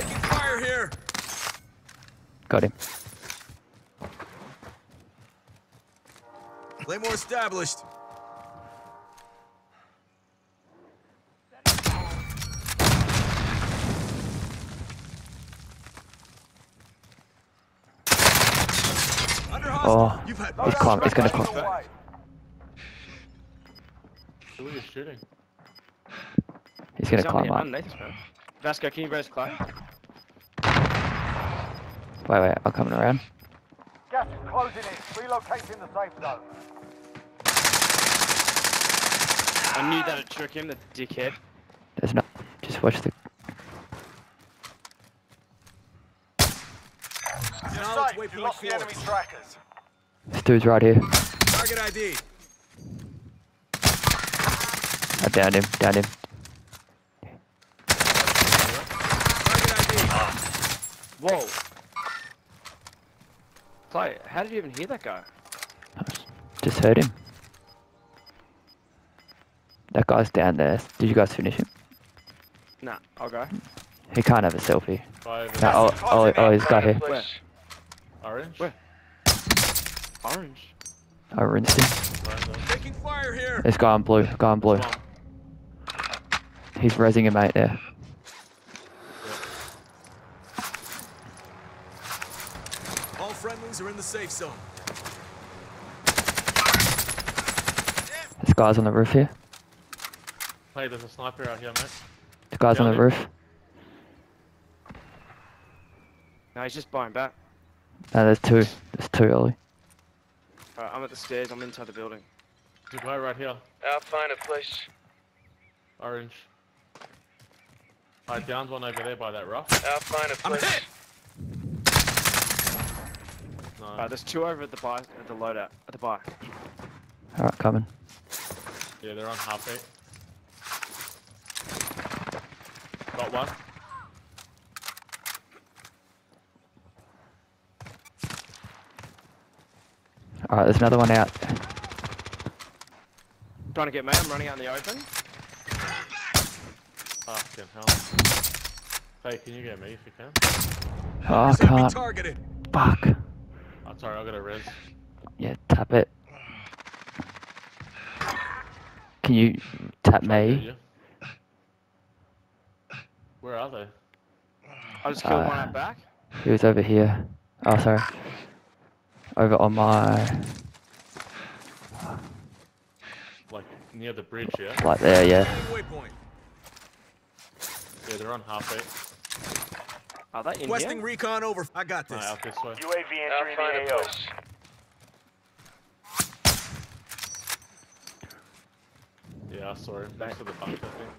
Taking fire here. Got him. Claymore established. Under. Oh, You've had he's climb. He's gonna Back climb. Who are you shooting? He's gonna He's on climb up. underneath. Vasco, can you raise Clay? Wait, wait. I'm coming around. Gas is closing in. Relocating the safe zone. I knew that'd trick him, the dickhead. There's not. Just watch the. You're Knowledge safe. waypoint You lost the forward. enemy trackers. This dude's right here. Target ID. I downed him. Downed him. Target ID. Whoa. Clay, how did you even hear that guy? Just heard him. That guy's down there. Did you guys finish him? Nah, I'll go. He can't have a selfie. Five. No, oh, oh, oh, he's got here. Where? Orange. Where? Orange. I rinsed him. Random. Taking fire here. This guy on blue. gone blue. He's resing him, mate there. All friendlies are in the safe zone. This guy's on the roof here. Hey, there's a sniper out here, mate. This guy's on the him. roof. No, he's just buying back. No, there's two. There's two, Ollie. Alright, I'm at the stairs, I'm inside the building. There's a right here. I'll find a place. Orange. I downed one over there by that rough. I'll find a I'm place. hit. No. Alright, there's two over at the buy, at the loadout, at the buy. Alright, coming. Yeah, they're on half eight. Got one. Alright, there's another one out. Trying to get me, I'm running out in the open. Fucking hell. Hey, can you get me if you can? Oh, I can't. Fuck. I'm sorry, I got a res. Yeah, tap it. Can you tap me? you. Where are they? I just killed one Uh, out back. He was over here. Oh, sorry. Over on my. Like near the bridge, yeah? Like there, yeah. Yeah, they're on half eight. Are they in Westing here? recon over. I got No, this. out this way. UAV I'll entering the AO. Yeah, sorry. saw him. Next to the bunker, I think.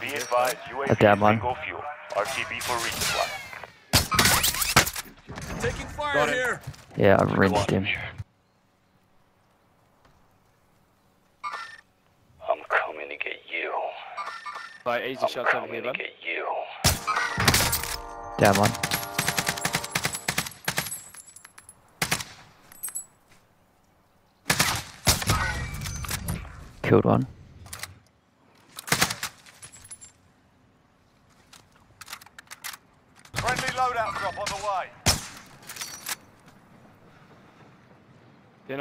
Be advised, UAV A is fuel. RTB for resupply. Taking fire Got it. here. Yeah, I've rinsed him. I'm coming to get you. Like, easy I'm shots over coming here, to bud. get you. Down one. Killed one. Friendly loadout drop on the way.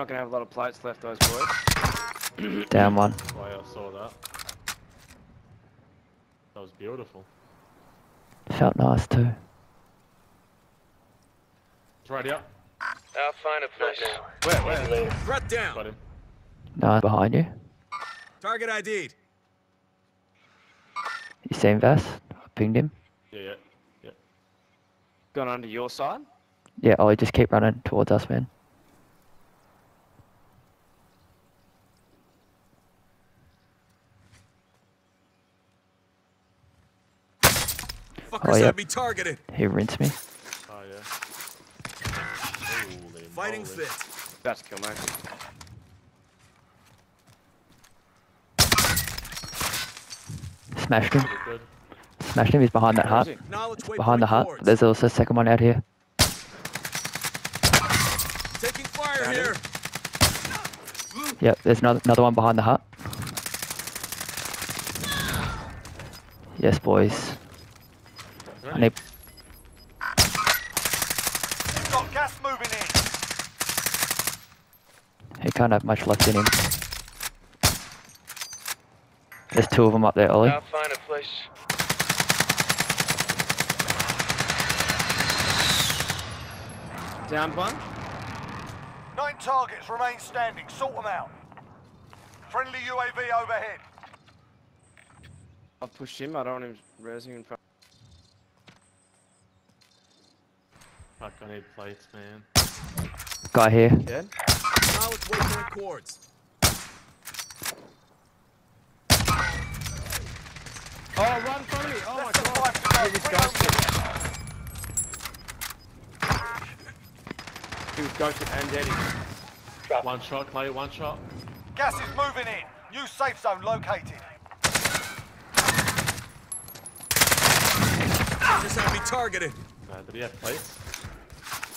They're not gonna have a lot of plates left, those boys. Down one. Oh, yeah, I saw that. That was beautiful. Felt nice too. It's right here. I'll find a place. Where, where? Threat down. Got him. Nice behind you. Target ID'd. You seen Vass? I pinged him. Yeah, yeah. Yeah. Gone under your side? Yeah, oh, Ollie, just keep running towards us, man. Fuckers Oh, yeah. have me targeted. He rinsed me. Oh, yeah. Holy Fighting moly. fit. About to kill me. Smashed him. Pretty. Smashed him. He's behind that hut. he? Behind the hut. There's also a second one out here. Taking fire Got here. Yep, there's another, another one behind the hut. Yes, boys. I got gas moving in. He can't have much left in him. There's two of them up there, Ollie. I'll find a place. Down one. Nine targets remain standing. Sort them out. Friendly UAV overhead. I'll push him. I don't want him raising in front. Fuck, I need plates, man. Guy here. Dead. Knowledge waypoint cords. Oh, right in front of me. Oh my god. five to go. He was Bring home ghosted. He was ghosted and dead. One shot, Clay, one shot. Gas is moving in. New safe zone located. Just had me targeted. Uh, did he have plates?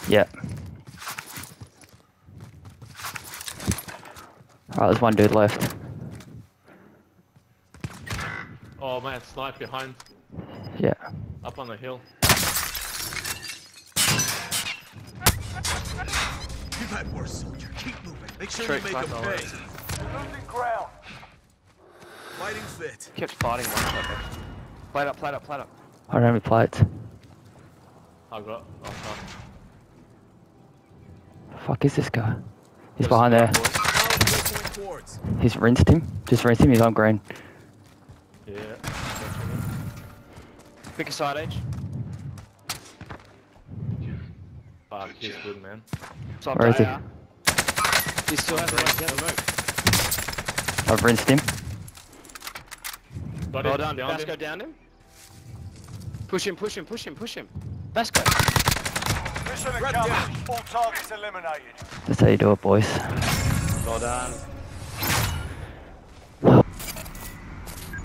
Yep. Alright, there's one dude left. Oh man, snipe behind, Yeah. up on the hill. You've had worse, soldier. Keep moving. Make sure Straight you make back, them alright. pay. We're losing ground. Fighting fit. Kept fighting one shot. there. Plate up, plate up, plate up. I don't have any plates. I got, oh fuck. Fuck is this guy? He's behind there. Knowledge waypoint cords. He's rinsed him. Just rinsed him. He's on green. Yeah. Pick a side edge. Fuck, he's good, man. Top Where is he? down. He still has the right down the move. I've rinsed him. Got Well him, done. downed Vasco him. down him. Push him, push him, push him, push him. Vasco. Mission accomplished. All targets eliminated. That's how you do it, boys. Well done.